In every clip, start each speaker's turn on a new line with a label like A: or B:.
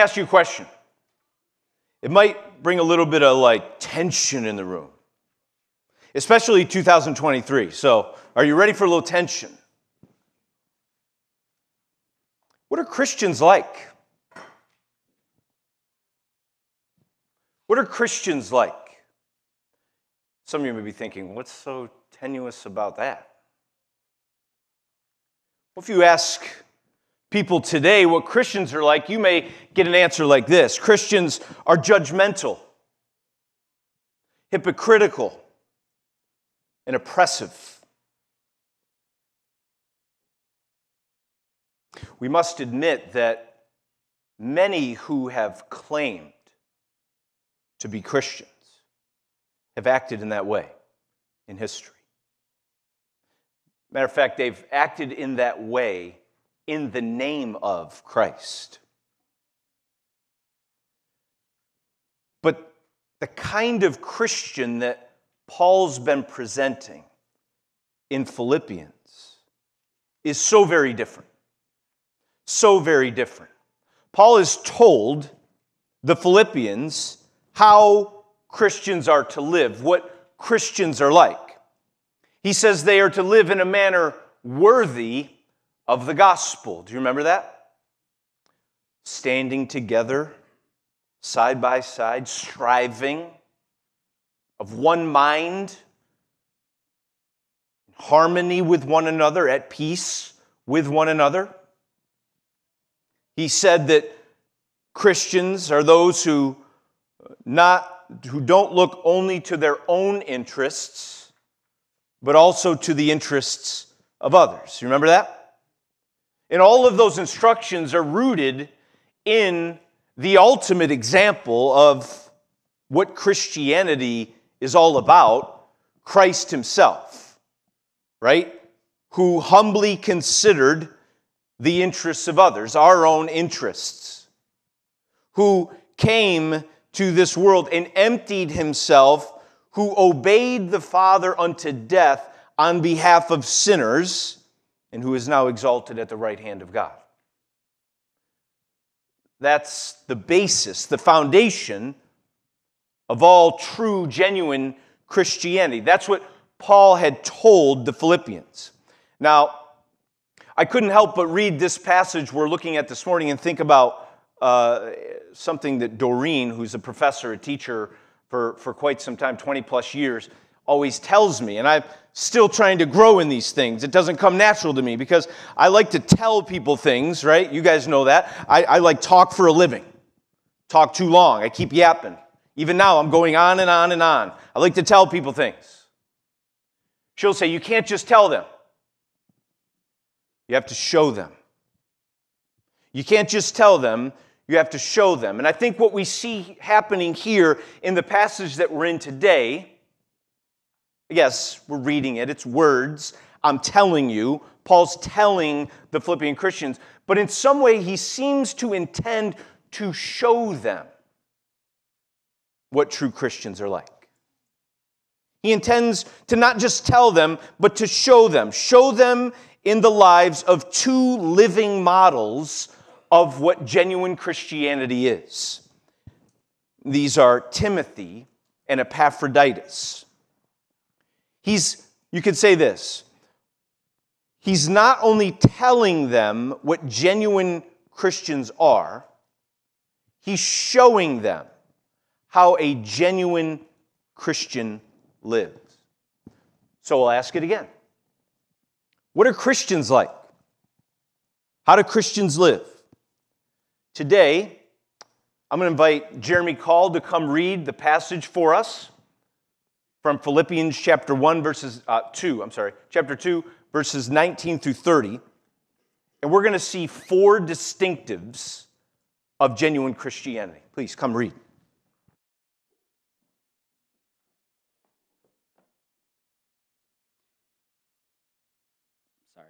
A: ask you a question. It might bring a little bit of like tension in the room, especially 2023. So, are you ready for a little tension? What are Christians like? What are Christians like? Some of you may be thinking, what's so tenuous about that? Well, if you ask people today what Christians are like, you may get an answer like this Christians are judgmental, hypocritical, and oppressive. We must admit that many who have claimed to be Christians have acted in that way in history. Matter of fact, they've acted in that way in the name of Christ. But the kind of Christian that Paul's been presenting in Philippians is so very different. So very different. Paul has told the Philippians how Christians are to live, what Christians are like. He says they are to live in a manner worthy of the gospel. Do you remember that? Standing together, side by side, striving, of one mind, harmony with one another, at peace with one another. He said that Christians are those who uh, not who don't look only to their own interests, but also to the interests of others. You remember that? And all of those instructions are rooted in the ultimate example of what Christianity is all about Christ Himself, right? Who humbly considered the interests of others, our own interests, who came to this world and emptied Himself, who obeyed the Father unto death on behalf of sinners and who is now exalted at the right hand of God. That's the basis, the foundation of all true, genuine Christianity. That's what Paul had told the Philippians. Now, I couldn't help but read this passage we're looking at this morning and think about uh, something that Doreen, who's a professor, a teacher for, for quite some time 20 plus years always tells me. And I'm still trying to grow in these things. It doesn't come natural to me because I like to tell people things, right? You guys know that. I, I like talk for a living. Talk too long. I keep yapping. Even now, I'm going on and on and on. I like to tell people things. She'll say, You can't just tell them, you have to show them. You can't just tell them, you have to show them. And I think what we see happening here in the passage that we're in today Yes, we're reading it, it's words. I'm telling you. Paul's telling the Philippian Christians, but in some way he seems to intend to show them what true Christians are like. He intends to not just tell them, but to show them. Show them in the lives of two living models of what genuine Christianity is. These are Timothy and Epaphroditus. He's, you could say this, he's not only telling them what genuine Christians are, he's showing them how a genuine Christian lives. So I'll ask it again. What are Christians like? How do Christians live? Today, I'm going to invite Jeremy Call to come read the passage for us from Philippians chapter 1, verses uh, 2, I'm sorry, chapter 2, verses 19 through 30. And we're going to see four distinctives of genuine Christianity. Please come read.
B: Sorry.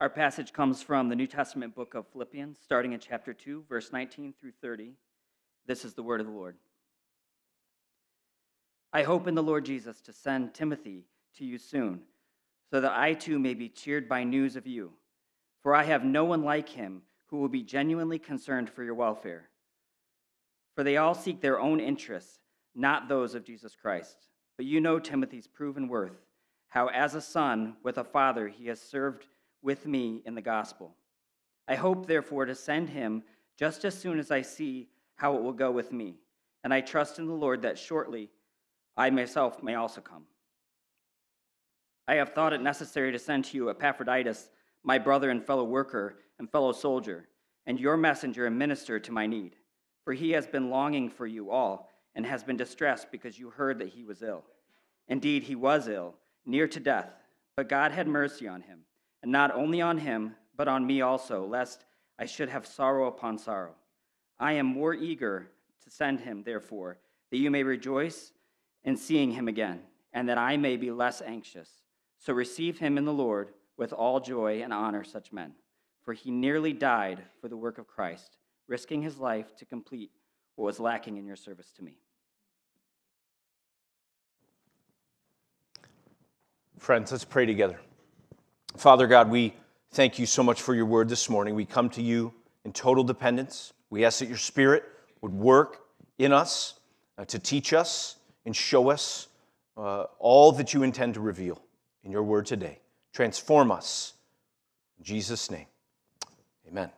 B: Our passage comes from the New Testament book of Philippians, starting in chapter 2, verse 19 through 30. This is the word of the Lord. I hope in the Lord Jesus to send Timothy to you soon, so that I too may be cheered by news of you. For I have no one like him who will be genuinely concerned for your welfare. For they all seek their own interests, not those of Jesus Christ. But you know Timothy's proven worth, how as a son with a father he has served with me in the gospel. I hope, therefore, to send him just as soon as I see how it will go with me. And I trust in the Lord that shortly I myself may also come. I have thought it necessary to send to you Epaphroditus, my brother and fellow worker and fellow soldier, and your messenger and minister to my need. For he has been longing for you all and has been distressed because you heard that he was ill. Indeed, he was ill, near to death, but God had mercy on him, and not only on him, but on me also, lest I should have sorrow upon sorrow. I am more eager to send him, therefore, that you may rejoice in seeing him again, and that I may be less anxious. So receive him in the Lord with all joy and honor such men, for he nearly died for the work of Christ, risking his life to complete what was lacking in your service to me.
A: Friends, let's pray together. Father God, we thank you so much for your word this morning. We come to you in total dependence. We ask that your spirit would work in us uh, to teach us and show us uh, all that you intend to reveal in your word today. Transform us. In Jesus' name, amen.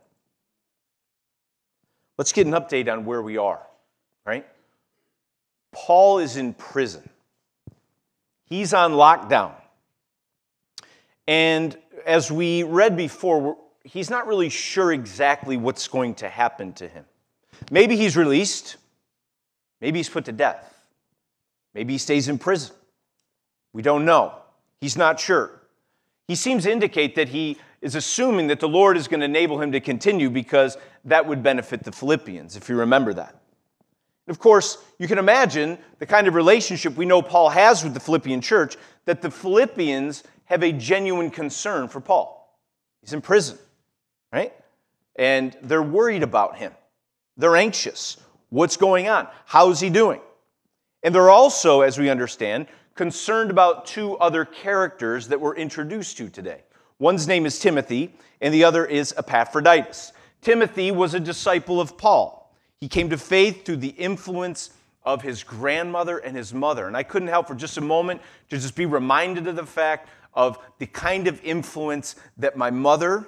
A: Let's get an update on where we are, right? Paul is in prison, he's on lockdown. And as we read before, he's not really sure exactly what's going to happen to him. Maybe he's released, maybe he's put to death, maybe he stays in prison. We don't know. He's not sure. He seems to indicate that he is assuming that the Lord is going to enable him to continue because that would benefit the Philippians, if you remember that. Of course, you can imagine the kind of relationship we know Paul has with the Philippian church, that the Philippians have a genuine concern for Paul. He's in prison, right? And they're worried about him. They're anxious. What's going on? How's he doing? And they're also, as we understand, concerned about two other characters that we're introduced to today. One's name is Timothy, and the other is Epaphroditus. Timothy was a disciple of Paul. He came to faith through the influence of his grandmother and his mother. And I couldn't help for just a moment to just be reminded of the fact of the kind of influence that my mother,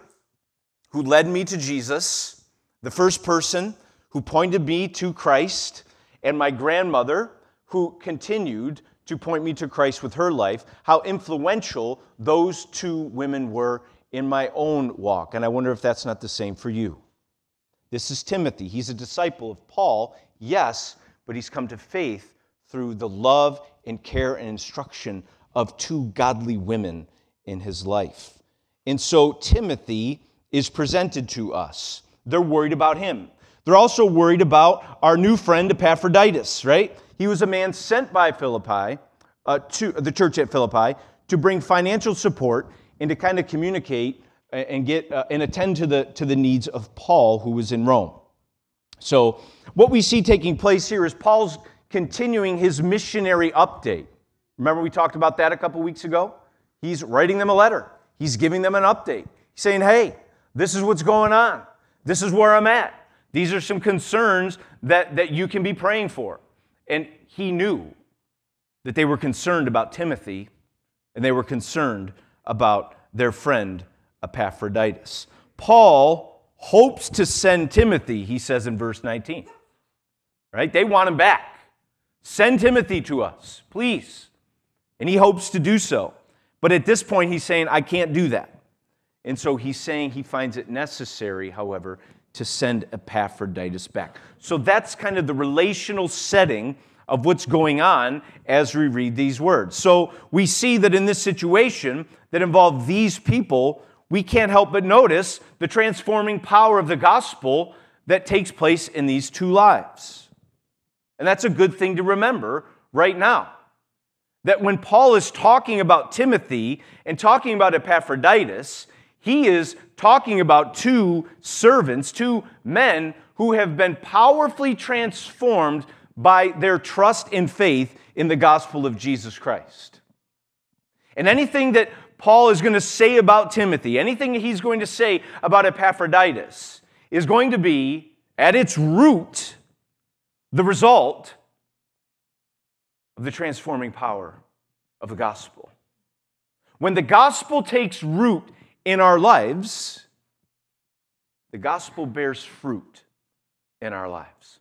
A: who led me to Jesus, the first person who pointed me to Christ, and my grandmother, who continued to point me to Christ with her life, how influential those two women were in my own walk. And I wonder if that's not the same for you. This is Timothy. He's a disciple of Paul, yes, but he's come to faith through the love and care and instruction of two godly women in his life. And so Timothy is presented to us. They're worried about him. They're also worried about our new friend Epaphroditus, right? He was a man sent by Philippi, uh, to the church at Philippi, to bring financial support and to kind of communicate and get uh, and attend to the to the needs of Paul, who was in Rome. So, what we see taking place here is Paul's continuing his missionary update. Remember, we talked about that a couple weeks ago? He's writing them a letter, he's giving them an update. He's saying, hey, this is what's going on, this is where I'm at. These are some concerns that, that you can be praying for. And he knew that they were concerned about Timothy and they were concerned about their friend Epaphroditus. Paul hopes to send Timothy, he says in verse 19. Right? They want him back. Send Timothy to us, please. And he hopes to do so. But at this point, he's saying, I can't do that. And so he's saying he finds it necessary, however, to send Epaphroditus back. So that's kind of the relational setting of what's going on as we read these words. So we see that in this situation that involved these people, we can't help but notice the transforming power of the gospel that takes place in these two lives. And that's a good thing to remember right now. That when Paul is talking about Timothy and talking about Epaphroditus, he is talking about two servants, two men who have been powerfully transformed by their trust and faith in the gospel of Jesus Christ. And anything that Paul is going to say about Timothy, anything that he's going to say about Epaphroditus, is going to be, at its root, the result of the transforming power of the gospel. When the gospel takes root in our lives, the gospel bears fruit in our lives.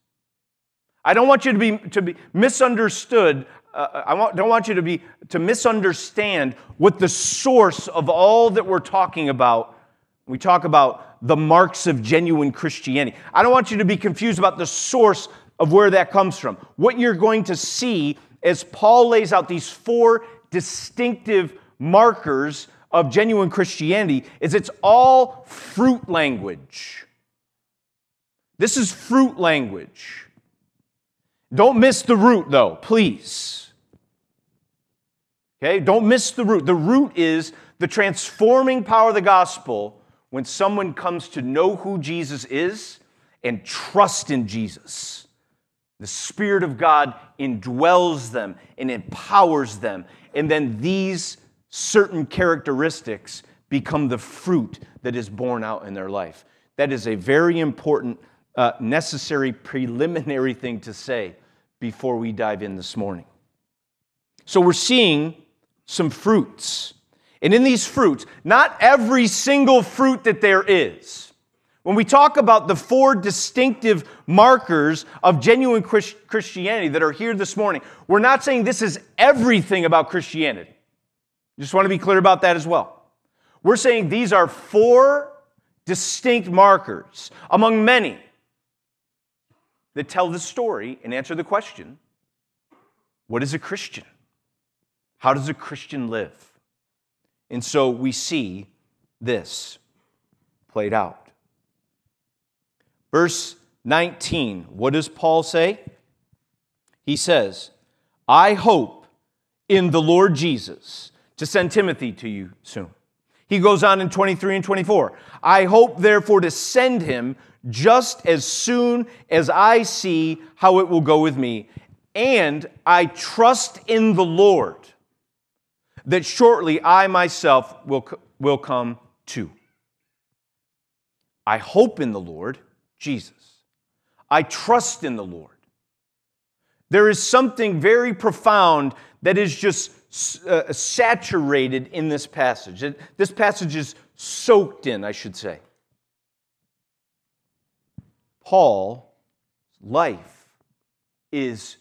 A: I don't want you to be, to be misunderstood. Uh, I want, don't want you to, be, to misunderstand what the source of all that we're talking about. We talk about the marks of genuine Christianity. I don't want you to be confused about the source of where that comes from. What you're going to see as Paul lays out these four distinctive markers of genuine Christianity is it's all fruit language. This is fruit language. Don't miss the root, though, please. Okay, don't miss the root. The root is the transforming power of the gospel when someone comes to know who Jesus is and trust in Jesus. The Spirit of God indwells them and empowers them. And then these certain characteristics become the fruit that is born out in their life. That is a very important, uh, necessary, preliminary thing to say before we dive in this morning. So we're seeing some fruits. And in these fruits, not every single fruit that there is, when we talk about the four distinctive markers of genuine Christianity that are here this morning, we're not saying this is everything about Christianity. Just want to be clear about that as well. We're saying these are four distinct markers among many that tell the story and answer the question what is a Christian? How does a Christian live? And so we see this played out. Verse 19, what does Paul say? He says, I hope in the Lord Jesus to send Timothy to you soon. He goes on in 23 and 24. I hope, therefore, to send him just as soon as I see how it will go with me. And I trust in the Lord that shortly I myself will, will come too. I hope in the Lord Jesus. I trust in the Lord. There is something very profound that is just uh, saturated in this passage. This passage is soaked in, I should say. Paul's life is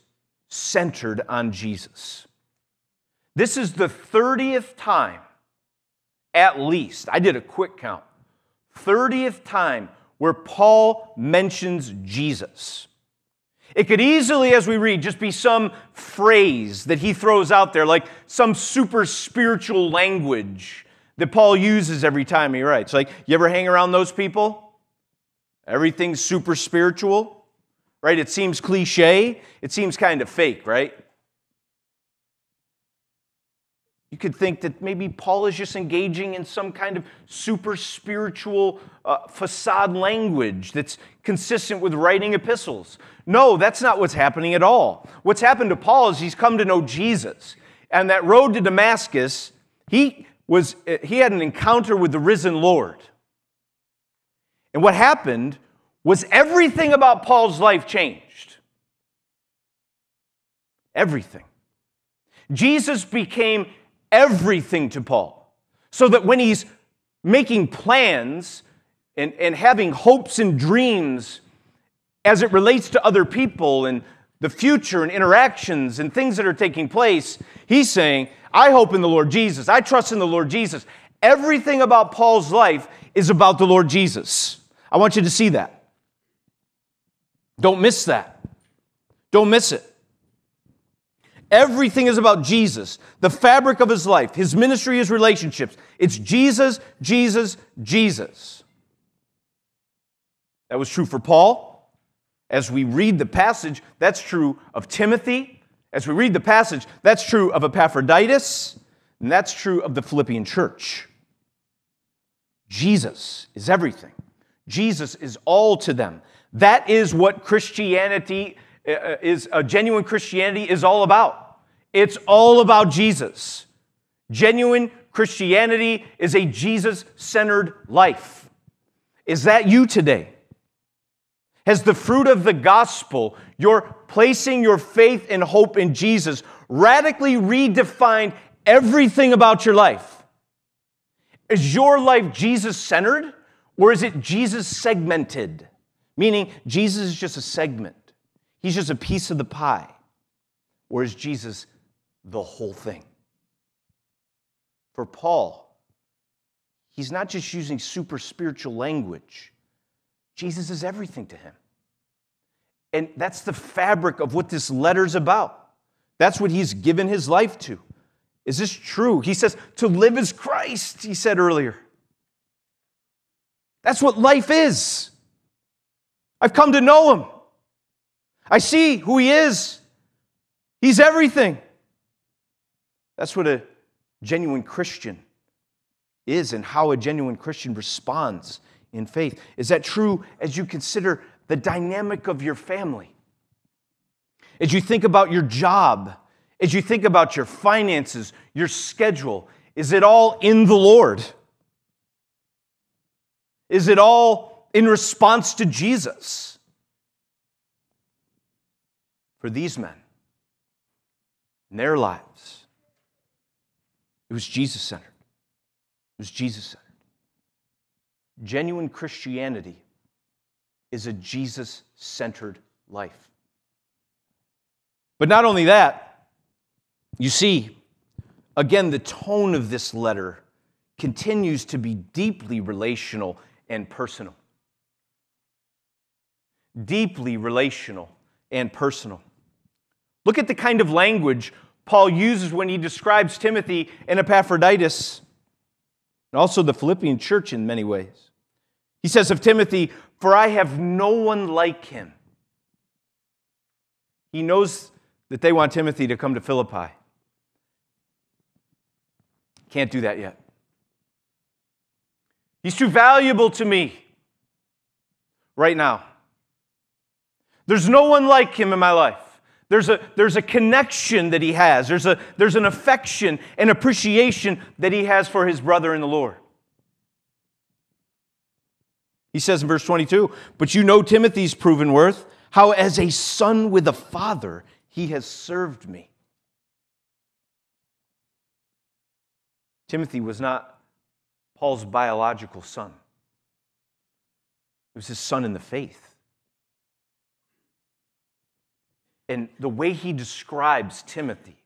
A: centered on Jesus. This is the 30th time, at least, I did a quick count, 30th time where Paul mentions Jesus. It could easily, as we read, just be some phrase that he throws out there, like some super spiritual language that Paul uses every time he writes. Like, you ever hang around those people? Everything's super spiritual, right? It seems cliche, it seems kind of fake, right? You could think that maybe Paul is just engaging in some kind of super spiritual uh, facade language that's consistent with writing epistles. No, that's not what's happening at all. What's happened to Paul is he's come to know Jesus. And that road to Damascus, he, was, he had an encounter with the risen Lord. And what happened was everything about Paul's life changed. Everything. Jesus became everything to Paul. So that when he's making plans and, and having hopes and dreams as it relates to other people and the future and interactions and things that are taking place, he's saying, I hope in the Lord Jesus. I trust in the Lord Jesus. Everything about Paul's life is about the Lord Jesus. I want you to see that. Don't miss that. Don't miss it. Everything is about Jesus, the fabric of his life, his ministry, his relationships. It's Jesus, Jesus, Jesus. That was true for Paul. As we read the passage, that's true of Timothy. As we read the passage, that's true of Epaphroditus, and that's true of the Philippian church. Jesus is everything. Jesus is all to them. That is what Christianity Uh, is a genuine Christianity is all about. It's all about Jesus. Genuine Christianity is a Jesus centered life. Is that you today? Has the fruit of the gospel, your placing your faith and hope in Jesus, radically redefined everything about your life? Is your life Jesus centered or is it Jesus segmented? Meaning, Jesus is just a segment, he's just a piece of the pie. Or is Jesus the whole thing? For Paul, he's not just using super spiritual language, Jesus is everything to him. And that's the fabric of what this letter's about. That's what he's given his life to. Is this true? He says, to live is Christ, he said earlier. That's what life is. I've come to know him. I see who he is. He's everything. That's what a genuine Christian is and how a genuine Christian responds in faith. Is that true as you consider the dynamic of your family? As you think about your job, as you think about your finances, your schedule, is it all in the Lord? Is it all in response to Jesus? For these men, in their lives, it was Jesus centered. It was Jesus centered. Genuine Christianity is a Jesus centered life. But not only that, you see, again, the tone of this letter continues to be deeply relational and personal. Deeply relational and personal. Look at the kind of language Paul uses when he describes Timothy and Epaphroditus, and also the Philippian church in many ways. He says of Timothy, For I have no one like him. He knows that they want Timothy to come to Philippi. Can't do that yet. He's too valuable to me right now. There's no one like him in my life. There's a, there's a connection that he has, there's, a, there's an affection and appreciation that he has for his brother in the Lord. He says in verse 22 But you know Timothy's proven worth, how as a son with a father he has served me. Timothy was not Paul's biological son. It was his son in the faith. And the way he describes Timothy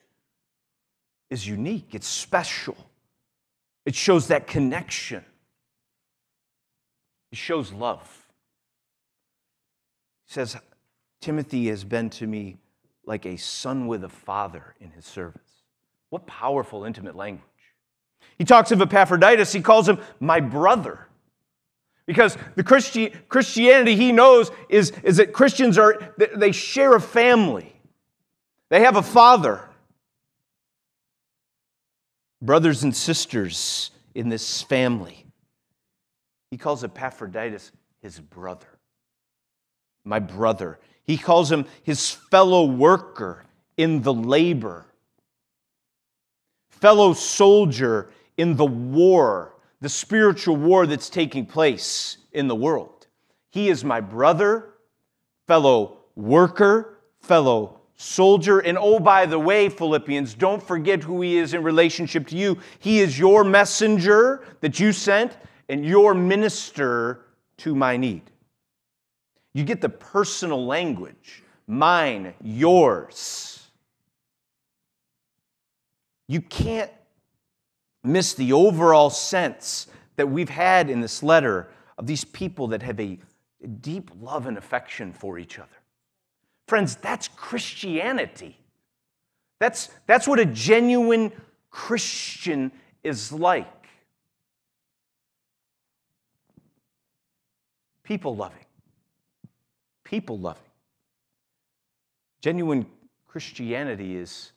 A: is unique, it's special. It shows that connection, it shows love. He says, Timothy has been to me like a son with a father in his service. What powerful, intimate language. He talks of Epaphroditus, he calls him my brother. Because the Christi- Christianity he knows is, is that Christians are, they share a family, they have a father. Brothers and sisters in this family. He calls Epaphroditus his brother. My brother. He calls him his fellow worker in the labor, fellow soldier in the war, the spiritual war that's taking place in the world. He is my brother, fellow worker, fellow soldier. And oh, by the way, Philippians, don't forget who he is in relationship to you. He is your messenger that you sent and your minister to my need. You get the personal language mine, yours. You can't miss the overall sense that we've had in this letter of these people that have a deep love and affection for each other. Friends, that's Christianity. That's, that's what a genuine Christian is like. People loving. People loving. Genuine Christianity is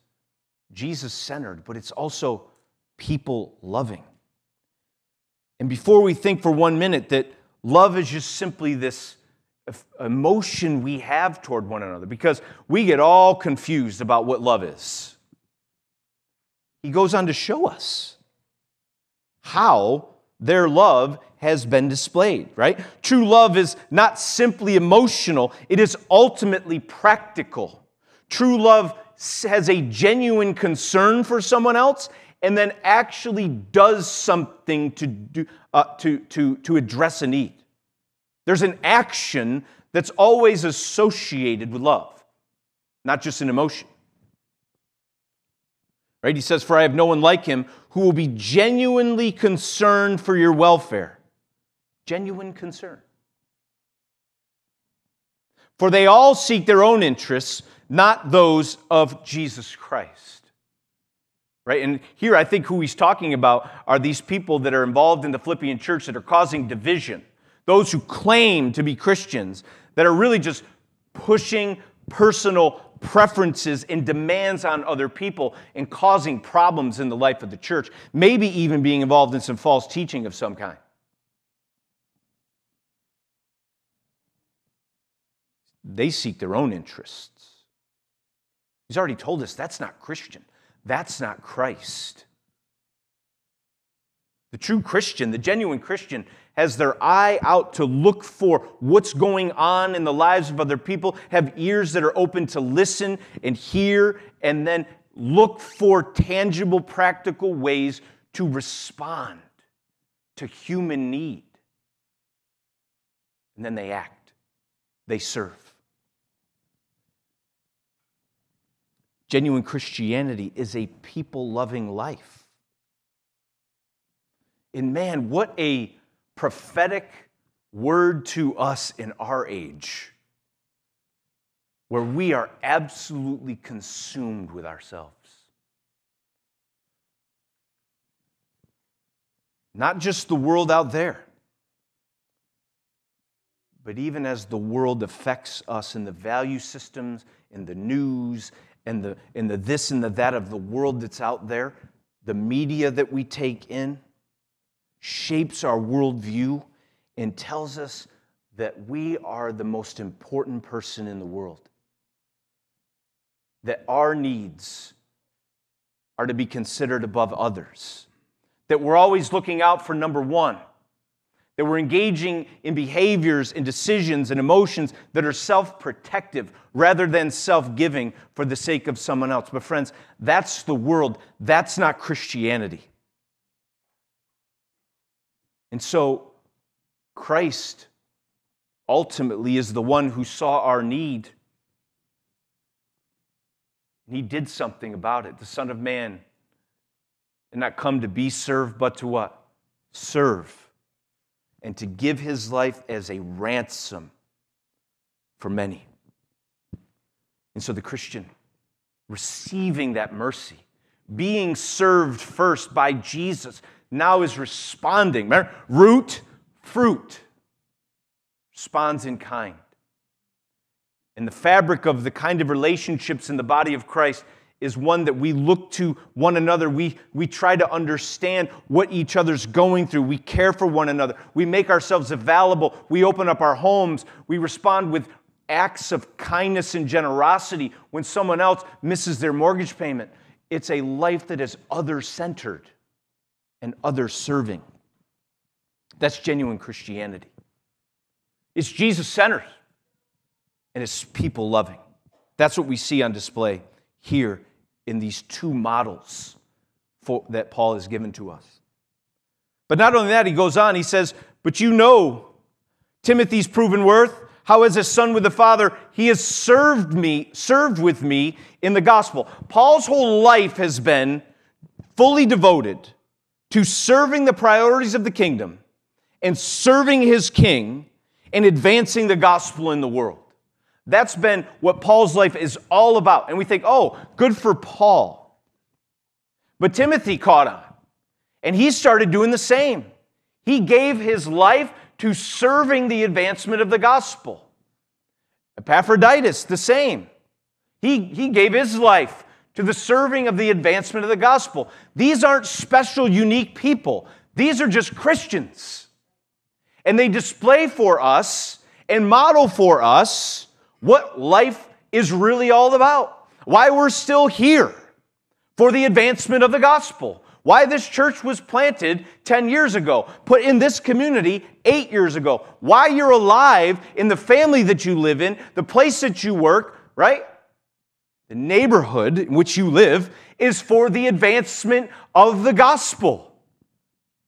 A: Jesus centered, but it's also people loving. And before we think for one minute that love is just simply this emotion we have toward one another, because we get all confused about what love is, he goes on to show us how their love has been displayed, right? True love is not simply emotional, it is ultimately practical. True love has a genuine concern for someone else and then actually does something to, do, uh, to, to, to address a need. There's an action that's always associated with love, not just an emotion. Right? He says, For I have no one like him who will be genuinely concerned for your welfare. Genuine concern. For they all seek their own interests, not those of Jesus Christ. Right? And here I think who he's talking about are these people that are involved in the Philippian church that are causing division. Those who claim to be Christians that are really just pushing personal preferences and demands on other people and causing problems in the life of the church, maybe even being involved in some false teaching of some kind. They seek their own interests. He's already told us that's not Christian. That's not Christ. The true Christian, the genuine Christian, has their eye out to look for what's going on in the lives of other people, have ears that are open to listen and hear, and then look for tangible, practical ways to respond to human need. And then they act, they serve. Genuine Christianity is a people loving life. And man, what a prophetic word to us in our age where we are absolutely consumed with ourselves. Not just the world out there, but even as the world affects us in the value systems, in the news, and the, in the this and the that of the world that's out there, the media that we take in shapes our worldview and tells us that we are the most important person in the world. That our needs are to be considered above others. That we're always looking out for number one. That we're engaging in behaviors and decisions and emotions that are self protective rather than self giving for the sake of someone else. But, friends, that's the world. That's not Christianity. And so, Christ ultimately is the one who saw our need. And he did something about it. The Son of Man did not come to be served, but to what? Serve. And to give his life as a ransom for many. And so the Christian, receiving that mercy, being served first by Jesus, now is responding. Remember, root, fruit, responds in kind. And the fabric of the kind of relationships in the body of Christ is one that we look to one another. We, we try to understand what each other's going through. We care for one another. We make ourselves available. We open up our homes. We respond with acts of kindness and generosity when someone else misses their mortgage payment. It's a life that is other centered and other serving. That's genuine Christianity. It's Jesus centered and it's people loving. That's what we see on display here in these two models for, that Paul has given to us. But not only that, he goes on, he says, But you know Timothy's proven worth, how as a son with the Father, he has served me, served with me in the gospel. Paul's whole life has been fully devoted to serving the priorities of the kingdom and serving his king and advancing the gospel in the world. That's been what Paul's life is all about. And we think, oh, good for Paul. But Timothy caught on, and he started doing the same. He gave his life to serving the advancement of the gospel. Epaphroditus, the same. He, he gave his life to the serving of the advancement of the gospel. These aren't special, unique people, these are just Christians. And they display for us and model for us what life is really all about, why we're still here for the advancement of the gospel, Why this church was planted 10 years ago, put in this community eight years ago, why you're alive in the family that you live in, the place that you work, right? The neighborhood in which you live is for the advancement of the gospel.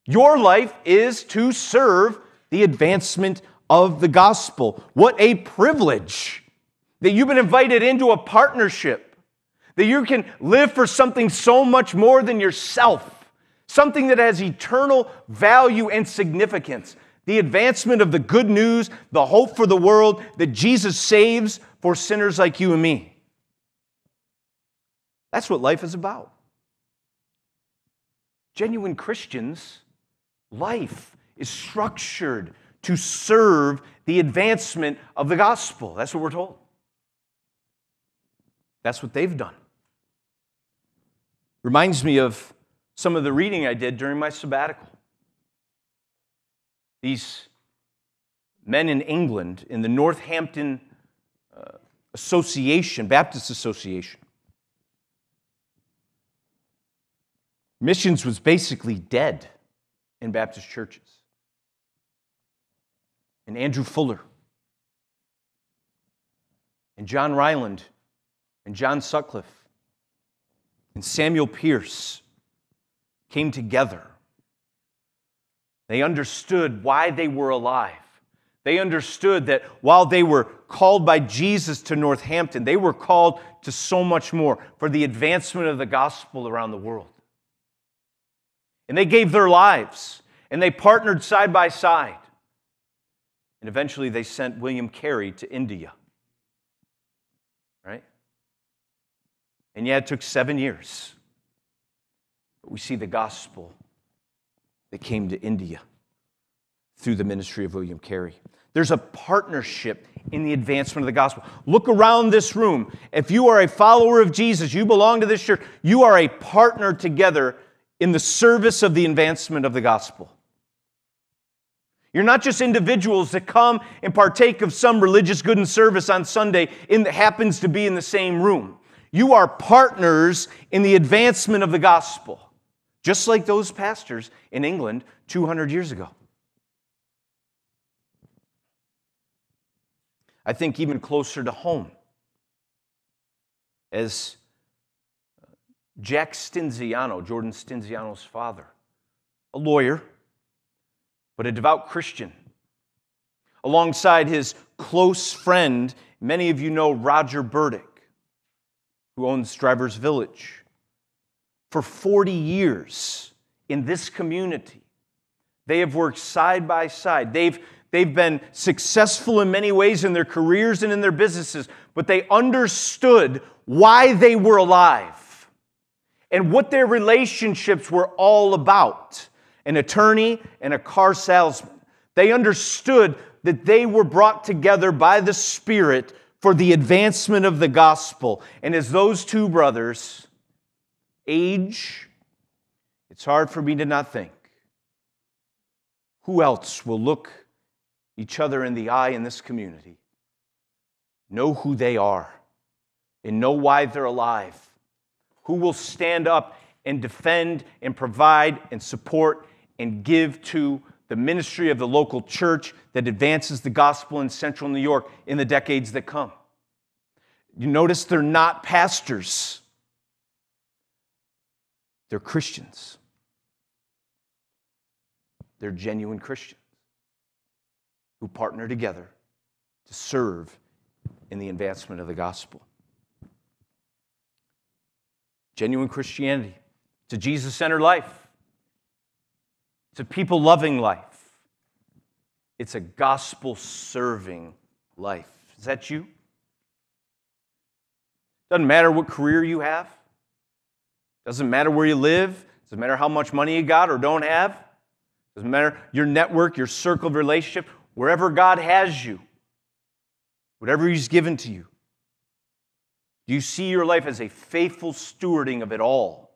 A: Your life is to serve the advancement of the gospel. What a privilege that you've been invited into a partnership, that you can live for something so much more than yourself, something that has eternal value and significance. The advancement of the good news, the hope for the world that Jesus saves for sinners like you and me. That's what life is about. Genuine Christians, life is structured to serve the advancement of the gospel. That's what we're told. That's what they've done. Reminds me of some of the reading I did during my sabbatical. These men in England in the Northampton uh, Association, Baptist Association. Missions was basically dead in Baptist churches. And Andrew Fuller and John Ryland and John Sutcliff and Samuel Pearce came together. They understood why they were alive. They understood that while they were called by Jesus to Northampton, they were called to so much more for the advancement of the gospel around the world. And they gave their lives and they partnered side by side. And eventually they sent William Carey to India. Right? And yet it took seven years. But we see the gospel that came to India through the ministry of William Carey. There's a partnership in the advancement of the gospel. Look around this room. If you are a follower of Jesus, you belong to this church, you are a partner together in the service of the advancement of the gospel. You're not just individuals that come and partake of some religious good and service on Sunday in that happens to be in the same room. You are partners in the advancement of the gospel, just like those pastors in England 200 years ago. I think even closer to home, as Jack Stinziano, Jordan Stinziano's father, a lawyer, but a devout Christian. Alongside his close friend, many of you know Roger Burdick, who owns Drivers Village. For 40 years in this community, they have worked side by side. They've, they've been successful in many ways in their careers and in their businesses, but they understood why they were alive and what their relationships were all about an attorney and a car salesman. They understood that they were brought together by the Spirit for the advancement of the gospel. And as those two brothers age, it's hard for me to not think who else will look each other in the eye in this community, know who they are, and know why they're alive who will stand up and defend and provide and support and give to the ministry of the local church that advances the gospel in central New York in the decades that come. You notice they're not pastors, they're Christians. They're genuine Christians who partner together to serve in the advancement of the gospel genuine Christianity. It's a Jesus centered life, it's a people loving life, it's a gospel serving life. Is that you? Doesn't matter what career you have. Doesn't matter where you live. Doesn't matter how much money you got or don't have. Doesn't matter your network, your circle of relationship, wherever God has you, whatever He's given to you. Do you see your life as a faithful stewarding of it all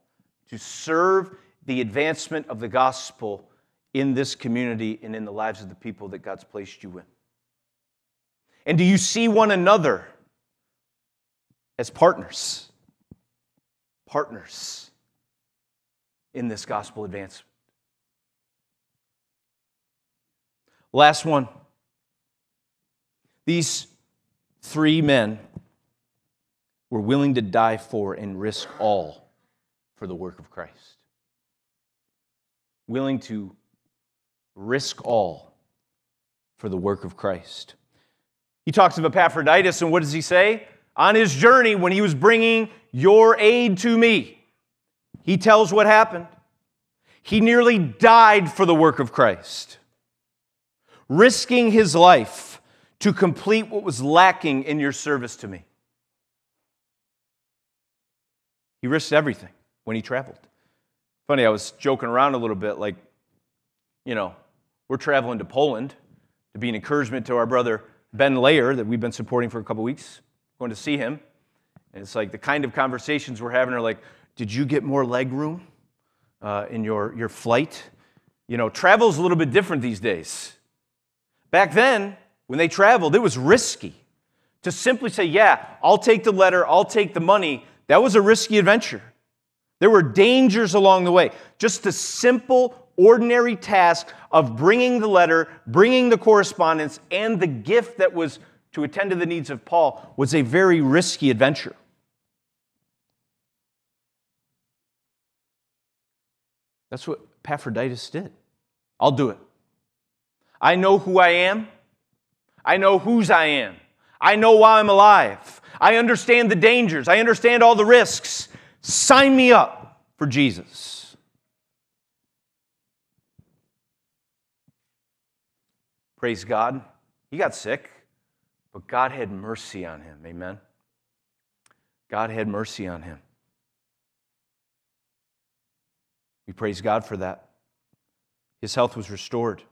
A: to serve the advancement of the gospel in this community and in the lives of the people that God's placed you in? And do you see one another as partners? Partners in this gospel advancement. Last one. These three men were willing to die for and risk all for the work of Christ. Willing to risk all for the work of Christ. He talks of Epaphroditus, and what does he say? On his journey, when he was bringing your aid to me, he tells what happened. He nearly died for the work of Christ, risking his life to complete what was lacking in your service to me. He risked everything when he traveled. Funny, I was joking around a little bit like, you know, we're traveling to Poland to be an encouragement to our brother Ben Layer that we've been supporting for a couple weeks, going to see him. And it's like the kind of conversations we're having are like, did you get more leg room uh, in your, your flight? You know, travel's a little bit different these days. Back then, when they traveled, it was risky to simply say, yeah, I'll take the letter, I'll take the money. That was a risky adventure. There were dangers along the way. Just the simple, ordinary task of bringing the letter, bringing the correspondence, and the gift that was to attend to the needs of Paul was a very risky adventure. That's what Epaphroditus did. I'll do it. I know who I am. I know whose I am. I know why I'm alive. I understand the dangers. I understand all the risks. Sign me up for Jesus. Praise God. He got sick, but God had mercy on him. Amen. God had mercy on him. We praise God for that. His health was restored.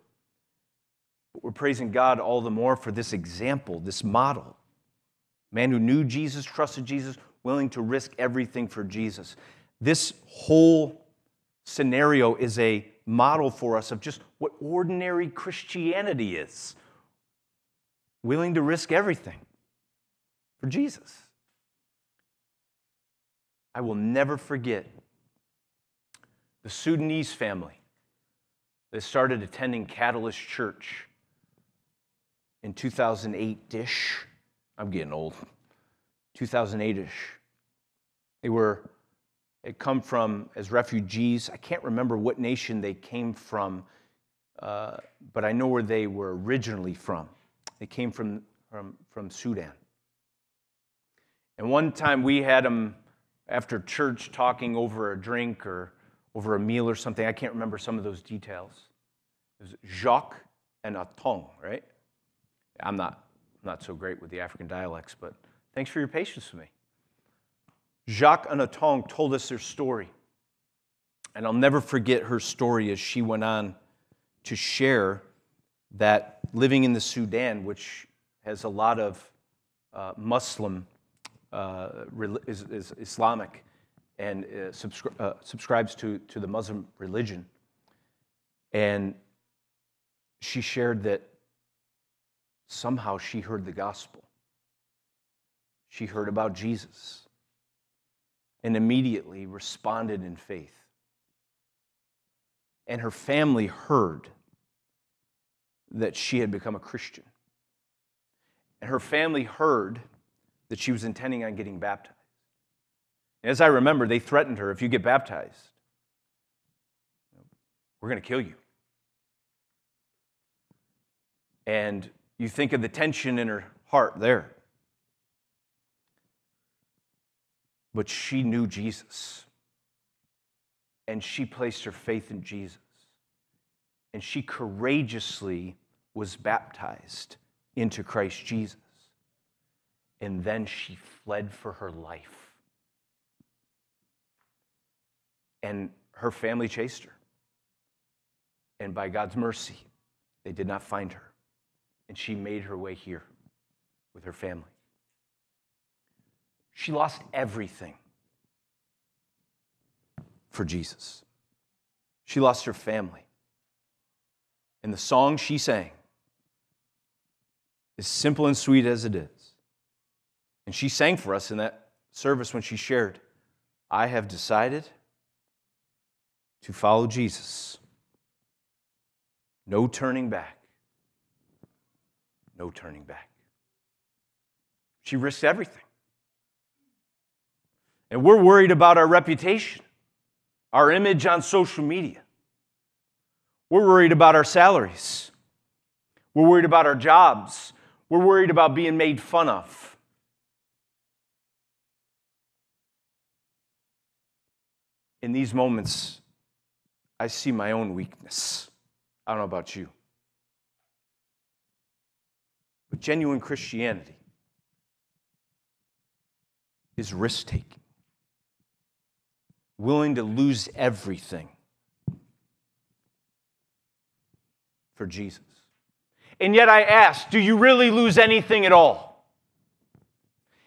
A: But we're praising God all the more for this example, this model. Man who knew Jesus, trusted Jesus, willing to risk everything for Jesus. This whole scenario is a model for us of just what ordinary Christianity is willing to risk everything for Jesus. I will never forget the Sudanese family that started attending Catalyst Church in 2008 ish. I'm getting old. 2008 ish. They were, they come from as refugees. I can't remember what nation they came from, uh, but I know where they were originally from. They came from, from, from Sudan. And one time we had them after church talking over a drink or over a meal or something. I can't remember some of those details. It was Jacques and Atong, right? I'm not, not so great with the African dialects, but thanks for your patience with me. Jacques and Atong told us their story. And I'll never forget her story as she went on to share that living in the Sudan, which has a lot of uh, Muslim, uh, is, is, Islamic, and uh, subscri- uh, subscribes to, to the Muslim religion. And she shared that somehow she heard the gospel. She heard about Jesus and immediately responded in faith. And her family heard that she had become a Christian. And her family heard that she was intending on getting baptized. As I remember, they threatened her if you get baptized, we're going to kill you. And you think of the tension in her heart there. But she knew Jesus. And she placed her faith in Jesus. And she courageously was baptized into Christ Jesus. And then she fled for her life. And her family chased her. And by God's mercy, they did not find her and she made her way here with her family. She lost everything for Jesus. She lost her family. And the song she sang, as simple and sweet as it is, and she sang for us in that service when she shared, I have decided to follow Jesus. No turning back. No turning back. She risked everything. And we're worried about our reputation, our image on social media. We're worried about our salaries. We're worried about our jobs. We're worried about being made fun of. In these moments, I see my own weakness. I don't know about you. But genuine Christianity is risk taking, willing to lose everything for Jesus. And yet I ask, do you really lose anything at all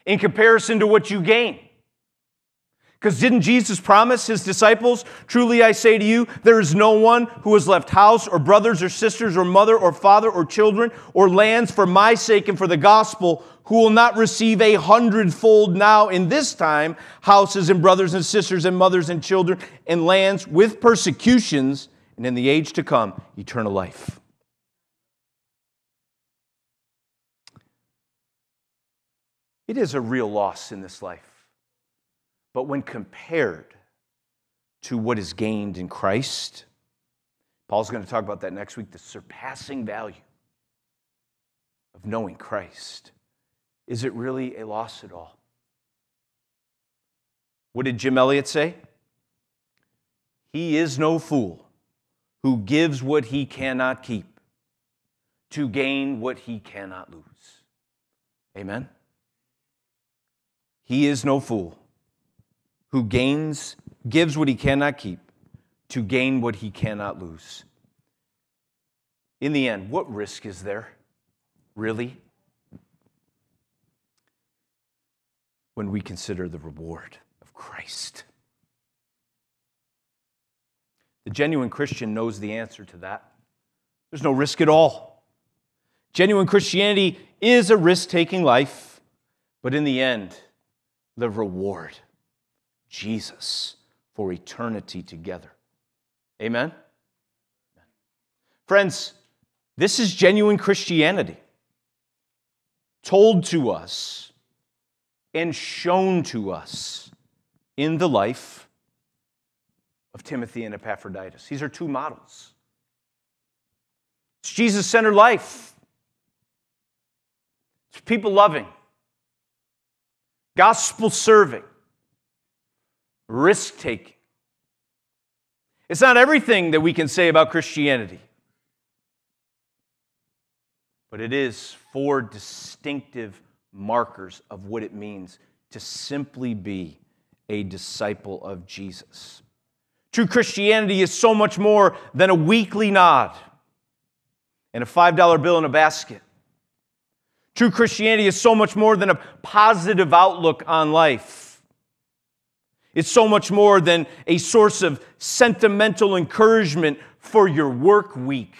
A: in comparison to what you gain? Because didn't Jesus promise his disciples, Truly I say to you, there is no one who has left house or brothers or sisters or mother or father or children or lands for my sake and for the gospel who will not receive a hundredfold now in this time houses and brothers and sisters and mothers and children and lands with persecutions and in the age to come eternal life. It is a real loss in this life. But when compared to what is gained in Christ, Paul's going to talk about that next week the surpassing value of knowing Christ. Is it really a loss at all? What did Jim Elliot say? He is no fool who gives what he cannot keep to gain what he cannot lose. Amen? He is no fool who gains, gives what he cannot keep to gain what he cannot lose. In the end, what risk is there, really, when we consider the reward of Christ? The genuine Christian knows the answer to that. There's no risk at all. Genuine Christianity is a risk taking life, but in the end, the reward Jesus for eternity together. Amen? Friends, this is genuine Christianity told to us and shown to us in the life of Timothy and Epaphroditus. These are two models. It's Jesus centered life, it's people loving, gospel serving, risk taking. It's not everything that we can say about Christianity, but it is four distinctive markers of what it means to simply be a disciple of Jesus. True Christianity is so much more than a weekly nod and a $5 bill in a basket. True Christianity is so much more than a positive outlook on life. It's so much more than a source of sentimental encouragement for your work week.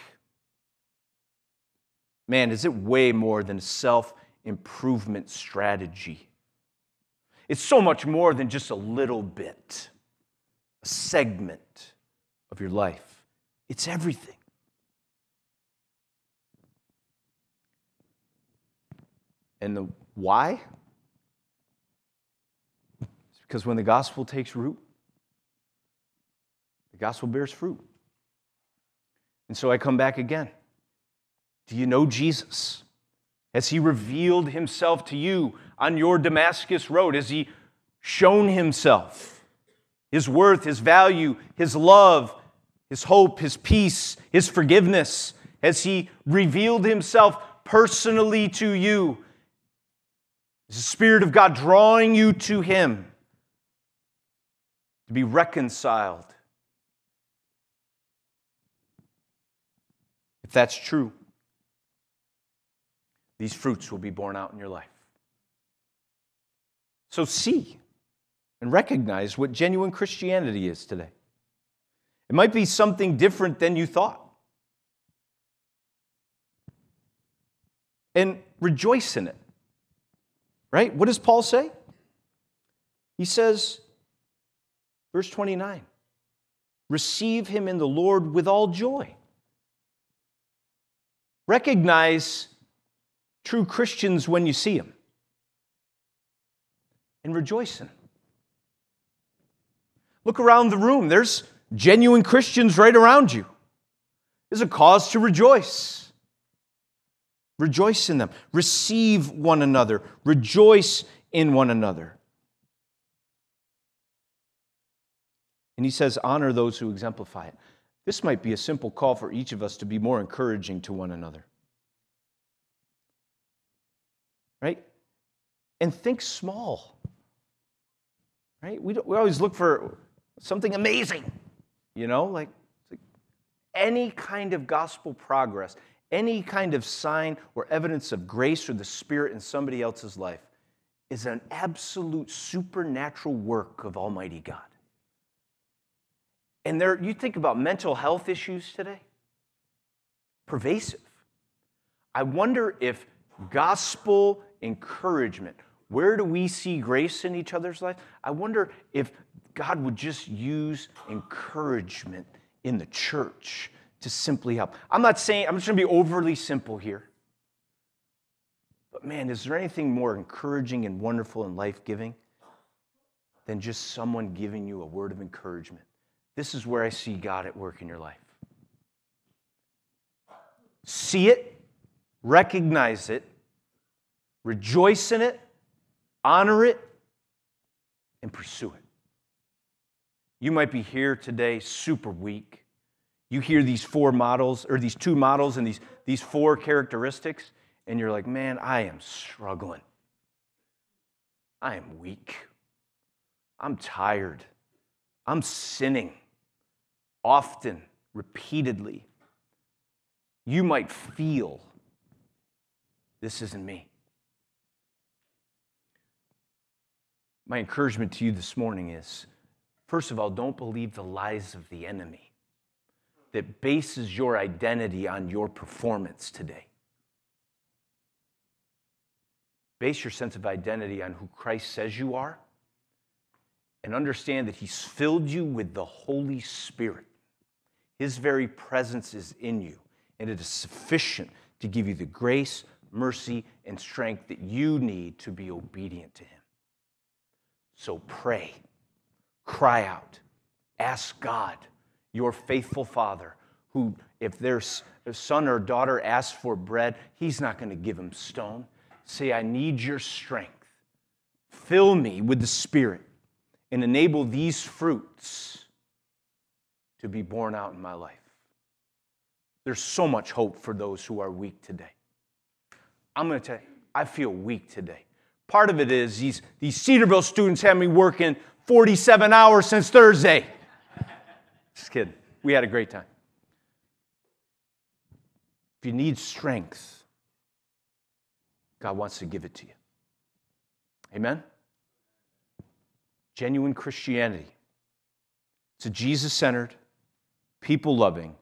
A: Man, is it way more than self improvement strategy? It's so much more than just a little bit, a segment of your life. It's everything. And the why? It's Because when the gospel takes root, the gospel bears fruit. And so I come back again. Do you know Jesus? Has he revealed himself to you on your Damascus road? Has he shown himself? His worth, his value, his love, his hope, his peace, his forgiveness? Has he revealed himself personally to you? Is the Spirit of God drawing you to him? to be reconciled. If that's true, these fruits will be borne out in your life. So see and recognize what genuine Christianity is today. It might be something different than you thought. And rejoice in it. Right? What does Paul say? He says, Verse 29 receive him in the Lord with all joy. Recognize true Christians when you see them and rejoice in them. Look around the room. There's genuine Christians right around you. There's a cause to rejoice. Rejoice in them. Receive one another. Rejoice in one another. And he says, honor those who exemplify it. This might be a simple call for each of us to be more encouraging to one another. Right? And think small. Right? We, we always look for something amazing, you know, like, like any kind of gospel progress, any kind of sign or evidence of grace or the Spirit in somebody else's life is an absolute supernatural work of Almighty God. And there, you think about mental health issues today, pervasive. I wonder if gospel encouragement, where do we see grace in each other's life? I wonder if God would just use encouragement in the church to simply help. I'm not saying, I'm just gonna be overly simple here. But man, is there anything more encouraging and wonderful and life giving than just someone giving you a word of encouragement? This is where I see God at work in your life. See it, recognize it, rejoice in it, honor it, and pursue it. You might be here today super weak. You hear these four models, or these two models, and these, these four characteristics, and you're like, man, I am struggling. I am weak. I'm tired. I'm sinning often, repeatedly. You might feel this isn't me. My encouragement to you this morning is First of all, don't believe the lies of the enemy that bases your identity on your performance today. Base your sense of identity on who Christ says you are and understand that He's filled you with the Holy Spirit. His very presence is in you, and it is sufficient to give you the grace, mercy, and strength that you need to be obedient to Him. So pray. Cry out. Ask God, your faithful Father, who, if their son or daughter asks for bread, he's not going to give them stone. Say, I need your strength. Fill me with the Spirit and enable these fruits to be born out in my life. There's so much hope for those who are weak today. I'm going to tell you, I feel weak today. Part of it is these, these Cedarville students have me working 47 hours since Thursday. Just kidding. We had a great time. If you need strength, God wants to give it to you. Amen? Genuine Christianity. It's a Jesus centered, people loving,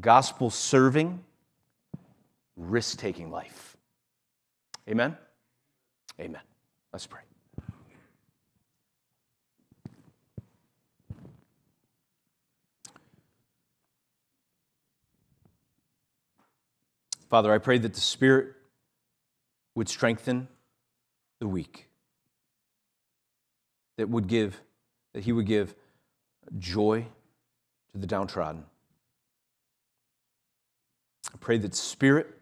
A: gospel serving, risk taking life. Amen? Amen. Let's pray. Father, I pray that the Spirit would strengthen the weak, that would give, that He would give joy to the downtrodden. I pray that Spirit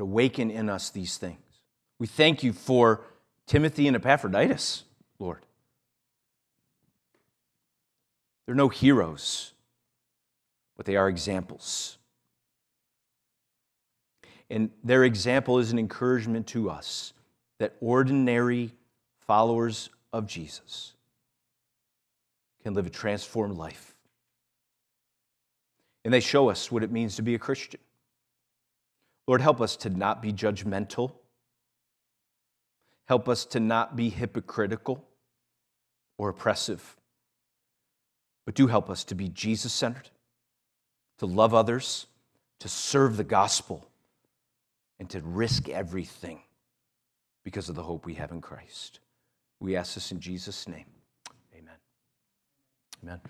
A: awaken in us these things. We thank you for Timothy and Epaphroditus, Lord. They're no heroes but they are examples. And their example is an encouragement to us that ordinary followers of Jesus can live a transformed life. And they show us what it means to be a Christian. Lord, help us to not be judgmental. Help us to not be hypocritical or oppressive. But do help us to be Jesus centered to love others, to serve the gospel, and to risk everything because of the hope we have in Christ. We ask this in Jesus' name. Amen. Amen.